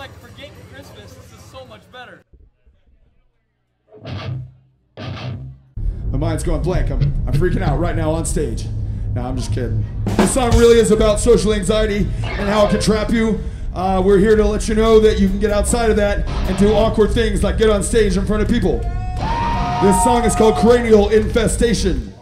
like forget Christmas. This is so much better. My mind's going blank. I'm, I'm freaking out right now on stage. No, I'm just kidding. This song really is about social anxiety and how it can trap you. Uh, we're here to let you know that you can get outside of that and do awkward things like get on stage in front of people. This song is called Cranial Infestation.